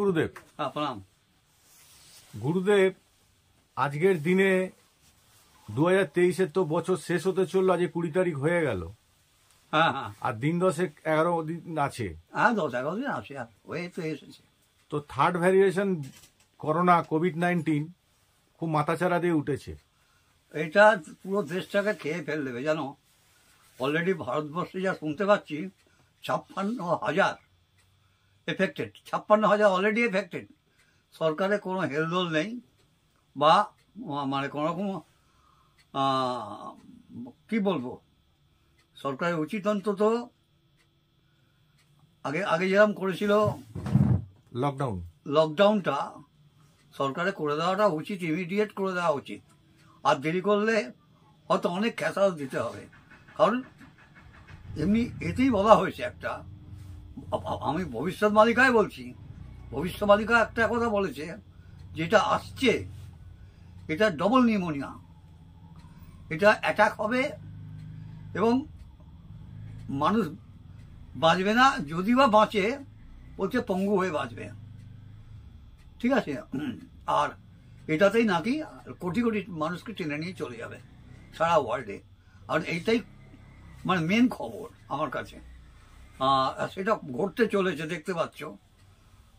গুরুদেব। হ্যাঁ প্রণাম। গুরুদেব আজকের দিনে দু হাজার তেইশের তো বছর শেষ হতে চলল আজ কুড়ি তারিখ হয়ে গেল। হ্যাঁ হ্যাঁ। আর দিন দশেক এগারো দিন আছে। দশ এগারো দিন আছে হয়ে তো এসেছে। তো third variation corona Covid nineteen খুব মাথাচাড়া দিয়ে উঠেছে। এটা পুরো দেশটাকে খেয়ে ফেল দেবে জানো? অলরেডি ভারতবর্ষে যা শুনতে পাচ্ছি ছাপ্পান্ন হাজার এফেক্টেড ছাপ্পান্ন হাজার অলরেডি এফেক্টেড সরকারের কোনো হেলদোল নেই বা মানে কোনো রকম আহ, কি বলব? সরকারের উচিত অন্তত আগে আগে যেরকম করেছিল লকডাউন লকডাউনটা সরকারে করে দেওয়াটা উচিত ইমিডিয়েট করে দেওয়া উচিত। আর দেরি করলে হয়তো অনেক খেসারত দিতে হবে। কারণ এমনি এতেই বলা হয়েছে একটা। আমি ভবিষ্যৎ মালিকায় বলছি। ভবিষ্যৎ মালিকা একটা কথা বলেছে, যেটা আসছে, এটা ডবল নিউমোনিয়া এটা অ্যাটাক হবে এবং মানুষ বাঁচবে না, যদি বা বাঁচে, বলছে পঙ্গু হয়ে বাঁচবে। ঠিক আছে? আর এটাতেই নাকি কোটি কোটি মানুষকে টেনে নিয়ে চলে যাবে সারা ওয়ার্ল্ডে আর এইটাই মানে মেন খবর আমার কাছে। সেটা ঘটতে চলেছে, দেখতে পাচ্ছ।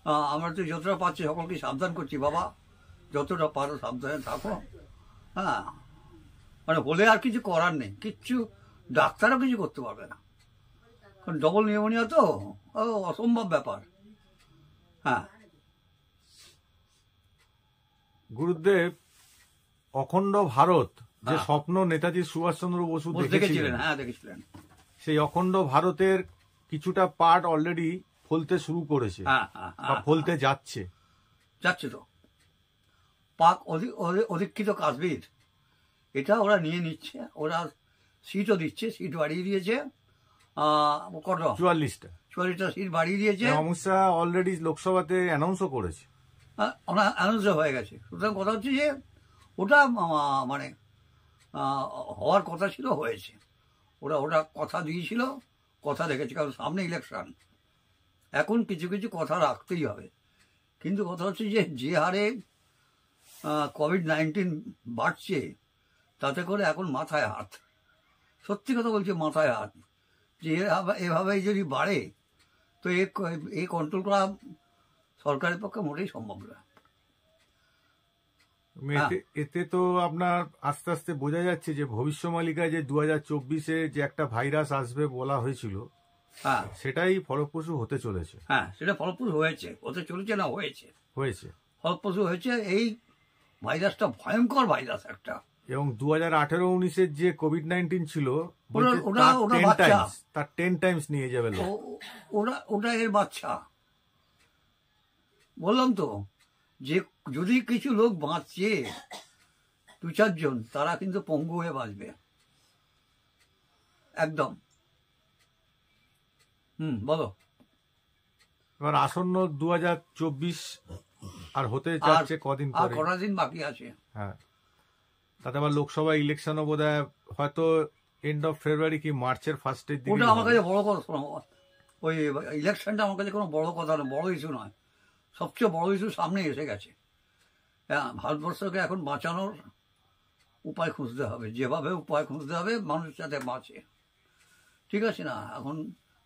আমরা তো যতটা পাচ্ছি সকলকে সাবধান করছি, বাবা। যতটা পারো সাবধানে থাকো। হ্যাঁ। মানে হলে আর কিছু করার নেই। কিচ্ছু, ডাক্তারও কিছু করতে পারবে না। কারণ ডবল নিউমোনিয়া তো অসম্ভব ব্যাপার। হ্যাঁ। গুরুদেব অখণ্ড ভারত যে হ্যাঁ। স্বপ্ন নেতাজি সুভাষচন্দ্র বসু দেখেছিলেন। হ্যাঁ দেখেছিলেন। সেই অখণ্ড ভারতের কিছুটা পার্ট অলরেডি ফলতে শুরু করেছে হ্যাঁ হ্যাঁ বা ফলতে যাচ্ছে। যাচ্ছে তো। পাক অধি- অধি- অধিকৃত কাশ্মীর এটা ওরা নিয়ে নিচ্ছে ওরা সিটও দিচ্ছে সিট বাড়িয়ে দিয়েছে কত? চুয়াল্লিশটা। চুয়াল্লিশটা সিট বাড়িয়ে দিয়েছে। অমিত শাহ অলরেডি লোকসভাতে অ্যানাউন্সও করেছে। অ্যানাউন্স হয়ে গেছে। সুতরাং কথা হচ্ছে যে, ওটা মানে হওয়ার কথা ছিল, হয়েছে। ওরা, ওটা কথা দিয়েছিল, কথা রেখেছে, কারণ সামনে ইলেকশন এখন কিছু কিছু কথা রাখতেই হবে। কিন্তু কথা হচ্ছে যে যে হারে কোভিড নাইন্টিন বাড়ছে, তাতে করে এখন মাথায় হাত। সত্যি কথা বলছি, মাথায় হাত। যে এভাবে- যদি বাড়ে, তো এ কন্ট্রোল করা সরকারের পক্ষে মোটেই সম্ভব না। এতে এতে তো আপনার আস্তে আস্তে বোঝা যাচ্ছে যে ভবিষ্যমালিকায় যে দু হাজার চব্বিশে যে একটা ভাইরাস আসবে বলা হয়েছিল হ্যাঁ। সেটাই ফলপ্রসূ হতে চলেছে। হ্যাঁ সেটা ফলপ্রসূ হয়েছে। হতে চলেছে না হয়েছে? হয়েছে। ফলপ্রসূ হয়েছে এই ভাইরাসটা ভয়ঙ্কর ভাইরাস একটা। এবং দু হাজার আঠেরো উনিশের যে কোভিড নাইন্টিন ছিল ওটা- ওটা টেন বাচ্চা। টাইমস তার টেন টাইমস নিয়ে যাবে লোক। ও- ওরা ওটা এর বাচ্চা। বললাম তো যে যদি কিছু লোক বাঁচছে দু চারজন তারা কিন্তু পঙ্গু হয়ে বাঁচবে। একদম। হুম বলো। এবার আসন্ন দু হাজার চব্বিশ আর হতে যাচ্ছে কদিন আর কটা দিন বাকি আছে। হ্যাঁ। তাতে আবার লোকসভা ইলেকশনও বোধ হয়তো এন্ড অফ ফেব্রুয়ারি কি মার্চের ফার্স্টের দিকে ওটা আমার কাছে বড় কথা ওই ইলেকশনটা আমার কাছে কোনো বড় কথা নয় বড় ইস্যু নয়। সবচেয়ে বড় ইস্যু সামনে এসে গেছে। হ্যাঁ ভারতবর্ষকে এখন বাঁচানোর উপায় খুঁজতে হবে। যেভাবে উপায় খুঁজতে হবে, মানুষ যাতে বাঁচে। ঠিক আছে না? এখন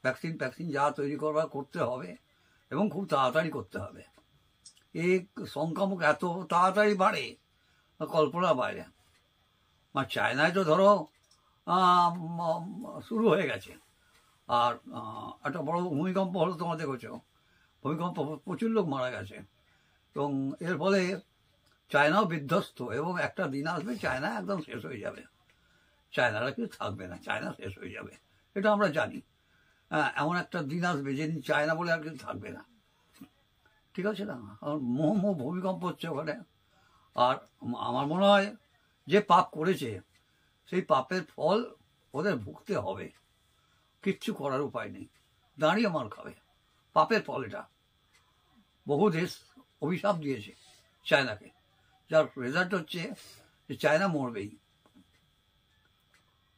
ভ্যাকসিন ফ্যাকসিন যা তৈরি করবার করতে হবে এবং খুব তাড়াতাড়ি করতে হবে। এই সংক্রামক এত তাড়াতাড়ি বাড়ে, কল্পনা বাইরে। মানে চায়নায় তো ধরো শুরু হয়ে গেছে। আর একটা বড় ভূমিকম্প হলো, তোমার দেখেছ। ভূমিকম্প প্রচুর লোক মারা গেছে। এবং এর ফলে চায়নাও বিধ্বস্ত এবং একটা দিন আসবে চায়না একদম শেষ হয়ে যাবে। চায়নারা কিছু থাকবে না, চায়না শেষ হয়ে যাবে। এটা আমরা জানি। হ্যাঁ এমন একটা দিন আসবে যেদিন চায়না বলে আর কিছু থাকবে না। ঠিক আছে না? আমার মোহ মোহ ভূমিকম্প হচ্ছে ওখানে। আর আমার মনে হয় যে পাপ করেছে, সেই পাপের ফল ওদের ভুগতে হবে। কিচ্ছু করার উপায় নেই। দাঁড়িয়ে মার খাবে। পাপের ফল এটা। বহু দেশ অভিশাপ দিয়েছে চায়নাকে। যার রেজাল্ট হচ্ছে যে চায়না মরবেই।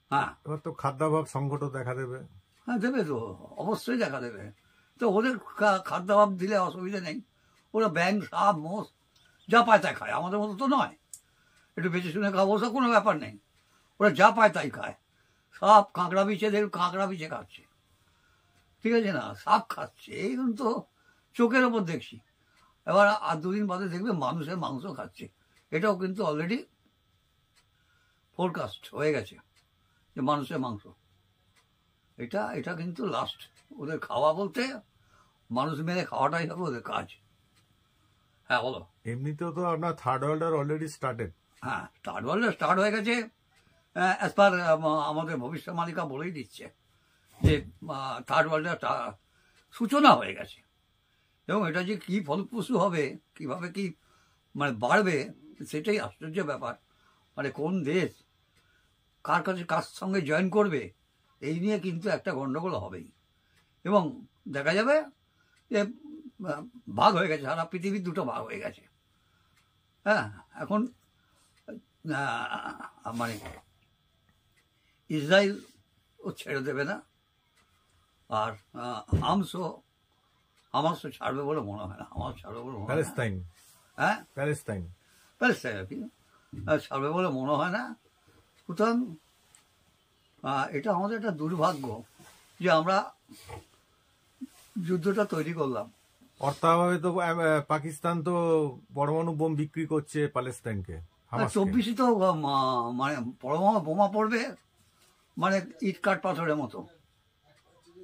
হ্যাঁ। এবার তো খাদ্যাভাব সংকটও দেখা দেবে। হ্যাঁ দেবে তো। অবশ্যই দেখা দেবে। তো ওদের খাদ্যাভাব দিলে অসুবিধা নেই। ওরা ব্যাং সাপ মোষ যা পায় তাই খায়। আমাদের মতো তো নয়। একটু বেঁচে শুনে খাব ওসব কোনো ব্যাপার নেই। ওরা যা পায় তাই খায়। সাপ কাঁকড়া বিছে দেখবে কাঁকড়া বিছে খাচ্ছে। ঠিক আছে না? সাপ খাচ্ছে। এইগুলো তো চোখের ওপর দেখছি। এবার আর দুদিন বাদে দেখবে মানুষের মাংস খাচ্ছে। এটাও কিন্তু অলরেডি ফোরকাস্ট হয়ে গেছে যে মানুষের মাংস। এটা এটা কিন্তু লাস্ট ওদের খাওয়া বলতে মানুষ মেরে খাওয়াটাই হবে ওদের কাজ। হ্যাঁ বলো। এমনিতেও তো আপনার থার্ড ওয়ার্ল্ডার অলরেডি স্টার্টেড হ্যাঁ স্টার্ট ওয়ার্ল্ড স্টার্ট হয়ে গেছে। অ্যাজ পার আমাদের ভবিষ্যৎ মালিকা বলেই দিচ্ছে। যে থার্ড ওয়ার্ল্ডের সূচনা হয়ে গেছে। এবং এটা যে কী ফলপ্রসূ হবে, কীভাবে কি মানে বাড়বে, সেটাই আশ্চর্য ব্যাপার। মানে কোন দেশ কার কাছে কার সঙ্গে জয়েন করবে, এই নিয়ে কিন্তু একটা গণ্ডগোল হবেই। এবং দেখা যাবে যে ভাগ হয়ে গেছে, সারা পৃথিবীর দুটো ভাগ হয়ে গেছে। হ্যাঁ এখন মানে ইসরায়েল ও ছেড়ে দেবে না। আর হামসও হামাসও ছাড়বে বলে মনে হয় না। আমার ছাড়বে বলে প্যালেস্তাইন। হ্যাঁ? প্যালেস্তাইন। প্যালেস্টাইন আর কি ছাড়বে বলে মনে হয় না। সুতরাং এটা আমাদের একটা দুর্ভাগ্য যে আমরা যুদ্ধটা তৈরি করলাম। অর্থাভাবে তো পাকিস্তান তো পরমাণু বোম বিক্রি করছে প্যালেস্তাইনকে। চব্বিশে তো মানে পরমাণু বোমা পড়বে মানে ইট কাঠ পাথরের মতো।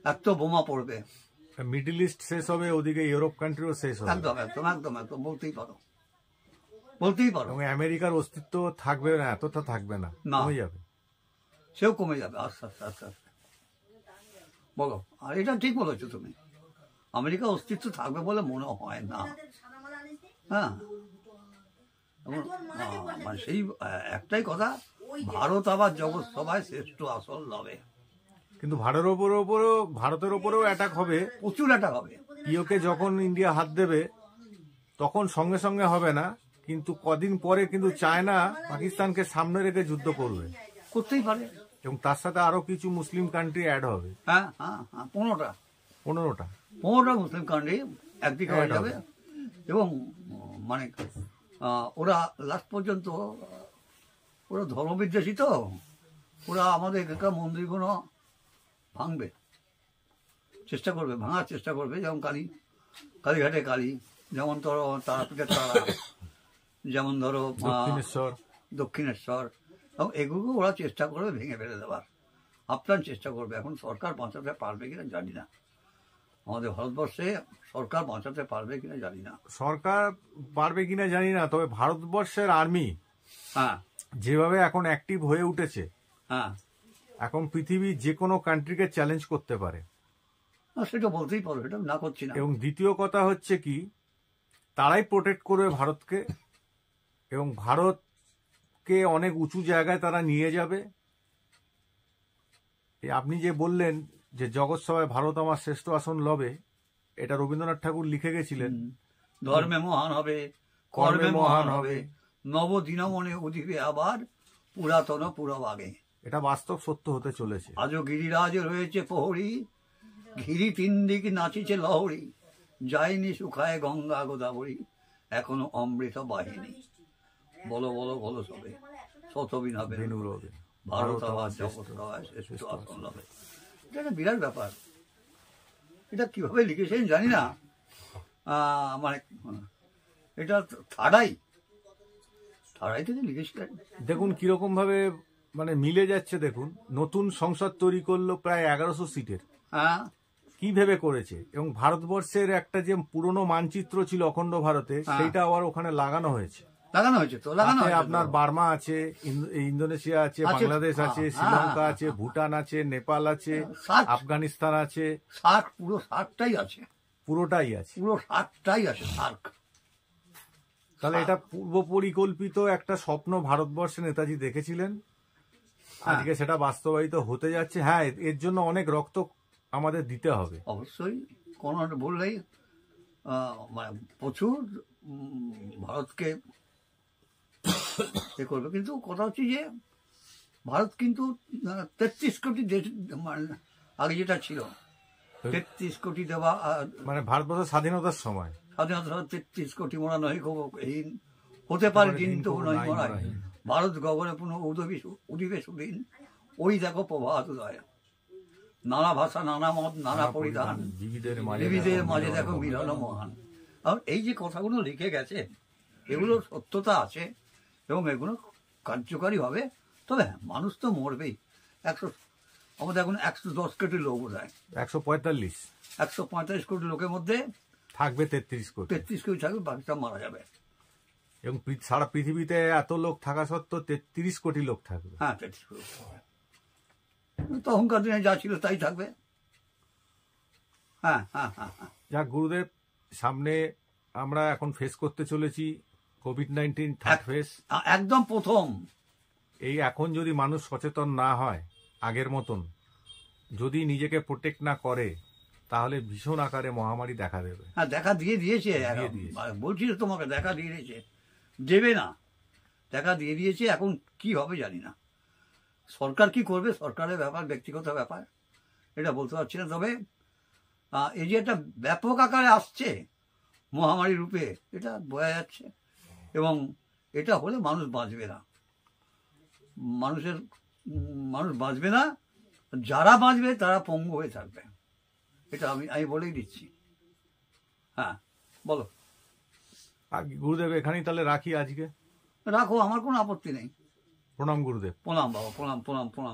এত বোমা পড়বে। মিডল ইস্ট শেষ হবে ওদিকে ইউরোপ কান্ট্রিও শেষ হবে। একদম একদম একদম একদম বলতেই পারো। বলতেই পারো। আমেরিকার অস্তিত্ব থাকবে না এতটা থাকবে না না। কমে যাবে। সেও কমে যাবে আস্তে আস্তে আস্তে আস্তে। বলো আর এটা ঠিক বলেছ তুমি। আমেরিকা অস্তিত্ব থাকবে বলে মনে হয় না। হ্যাঁ। মানে সেই একটাই কথা ভারত আবার জগৎ সভায় শ্রেষ্ঠ আসল লবে। কিন্তু ভারতের ওপরেও ওপরেও ভারতের ওপরেও অ্যাটাক হবে। প্রচুর অ্যাটাক হবে। ইওকে যখন ইন্ডিয়া হাত দেবে তখন সঙ্গে সঙ্গে হবে না। কিন্তু কদিন পরে কিন্তু চায়না পাকিস্তানকে সামনে রেখে যুদ্ধ করবে। করতেই পারে। এবং তার সাথে আরও কিছু মুসলিম কান্ট্রি অ্যাড হবে। হ্যাঁ হ্যাঁ হ্যাঁ পনেরোটা। পনেরোটা। পনেরোটা মুসলিম কান্ট্রি একদিকে হয়ে। যাবে। এবং মানে ওরা লাস্ট পর্যন্ত ওরা ধর্মবিদ্বেষী তো। ওরা আমাদের এখানকার মন্দিরগুলো ভাঙবে। চেষ্টা করবে ভাঙার চেষ্টা করবে যেমন কালী কালীঘাটে কালী যেমন ধরো তারাপীঠের তারা যেমন ধরো দক্ষিণেশ্বর। এবং এগুলো ওরা চেষ্টা করবে ভেঙে ফেলে দেওয়ার। আপ্রাণ চেষ্টা করবে এখন সরকার বাঁচাতে পারবে কিনা জানি না। আমাদের ভারতবর্ষে সরকার বাঁচাতে পারবে কিনা জানি না। সরকার পারবে কিনা জানি না তবে ভারতবর্ষের আর্মি হ্যাঁ। যেভাবে এখন অ্যাক্টিভ হয়ে উঠেছে হ্যাঁ। এখন পৃথিবীর যে কোনো কান্ট্রিকে চ্যালেঞ্জ করতে পারে। সেটা বলতেই পারো এটা না করছি না। এবং দ্বিতীয় কথা হচ্ছে কি তারাই প্রোটেক্ট করবে ভারতকে এবং ভারতকে অনেক উঁচু জায়গায় তারা নিয়ে যাবে। আপনি যে বললেন যে জগৎ সভায় ভারত আমার শ্রেষ্ঠ আসন লবে এটা রবীন্দ্রনাথ ঠাকুর লিখে গেছিলেন। ধর্মে মহান হবে কর্মে মহান হবে। নব দিনমনে উদিবে আবার পুরাতন পুরবাগে এটা বাস্তব সত্য হতে চলেছে। আজও গিরিরাজ রয়েছে প্রহরী। ঘিরি তিন দিক নাচিছে লহরী। যায়নি শুকায় গঙ্গা গোদাবরী। এখনও অমৃত বাহিনী। বলো বলো বলো সবে। শতবিন হবে বেনু রবে ভারত আবার জগৎ এটা একটা বিরাট ব্যাপার। এটা কীভাবে লিখেছেন জানি না। মানে এটা থাড়াই। থাড়াই থেকে লিখেছিলেন। দেখুন কীরকম ভাবে মানে মিলে যাচ্ছে দেখুন নতুন সংসদ তৈরি করল প্রায় এগারোশো সিটের। হ্যাঁ। কি ভেবে করেছে? এবং ভারতবর্ষের একটা যে পুরনো মানচিত্র ছিল অখণ্ড ভারতে সেটা আবার ওখানে লাগানো হয়েছে। লাগানো হয়েছে তো লাগানো হয়েছে আপনার বার্মা আছে ইন্দোনেশিয়া আছে বাংলাদেশ আছে হ্যাঁ, শ্রীলঙ্কা হ্যাঁ, আছে ভুটান আছে নেপাল আছে আফগানিস্তান আছে। সার্ক পুরো সার্কটাই আছে। পুরোটাই আছে। পুরো সার্কটাই আছে সার্ক তাহলে এটা পূর্ব পরিকল্পিত একটা স্বপ্ন ভারতবর্ষে নেতাজি দেখেছিলেন? হ্যাঁ। আজকে সেটা বাস্তবায়িত হতে যাচ্ছে। হ্যাঁ এর- জন্য অনেক রক্ত আমাদের দিতে হবে। অবশ্যই কোনো বললেই মানে প্রচুর ভারতকে এ করবে। কিন্তু কথা হচ্ছে যে ভারত কিন্তু তেত্রিশ কোটি দেশ মানে আগে যেটা ছিল তেত্রিশ কোটি দেওয়া মানে ভারতবর্ষের স্বাধীনতার সময়। স্বাধীনতা তেত্রিশ কোটি মোড়া নয় এই হতে পারে দিন তো নয় মরাই ভারত গগনে পুনঃ উদবি উদিবে সুদিন। ওই দেখো প্রভাত উদয়। নানা ভাষা নানা মত নানা পরিধান বিবিধের দেখো মাঝে মিলন দেখো মিলন মহান। আর এই যে কথাগুলো লিখে গেছে এগুলোর সত্যতা আছে এবং এগুলো কার্যকারী হবে তবে হ্যাঁ, মানুষ তো মরবেই। একশো আমাদের এখন একশো দশ কোটি লোক বোধ হয়। একশো পঁয়তাল্লিশ। একশো পঁয়তাল্লিশ কোটি লোকের মধ্যে থাকবে তেত্রিশ কোটি। তেত্রিশ কোটি থাকবে বাকিটা মারা যাবে। এবং সারা পৃথিবীতে এত লোক থাকা সত্ত্বেও তেত্রিশ কোটি লোক থাকবে। হ্যাঁ। তখনকার দিনে যা ছিল তাই থাকবে। হ্যাঁ হ্যাঁ হ্যাঁ হ্যাঁ। যাক গুরুদেব সামনে আমরা এখন ফেস করতে চলেছি কোভিড নাইন্টিন থার্ড ফেস একদম প্রথম। এই এখন যদি মানুষ সচেতন না হয় আগের মতন যদি নিজেকে প্রোটেক্ট না করে তাহলে ভীষণ আকারে মহামারী দেখা দেবে। হ্যাঁ দেখা দিয়ে দিয়েছে। বলছি তোমাকে দেখা দিয়ে দিয়েছে। দেবে না। দেখা দিয়ে দিয়েছে, এখন কি হবে জানি না। সরকার কি করবে? সরকারের ব্যাপার, ব্যক্তিগত ব্যাপার, এটা বলতে পারছি না। তবে এই যে একটা ব্যাপক আকারে আসছে মহামারী রূপে, এটা বোঝা যাচ্ছে। এবং এটা হলে মানুষ বাঁচবে না। মানুষের, মানুষ বাঁচবে না, যারা বাঁচবে তারা পঙ্গু হয়ে থাকবে। এটা আমি আমি বলেই দিচ্ছি। হ্যাঁ বলো। আর গুরুদেব এখানেই তাহলে রাখি আজকে? রাখো আমার কোনো আপত্তি নেই। প্রণাম গুরুদেব। প্রণাম বাবা প্রণাম প্রণাম প্রণাম।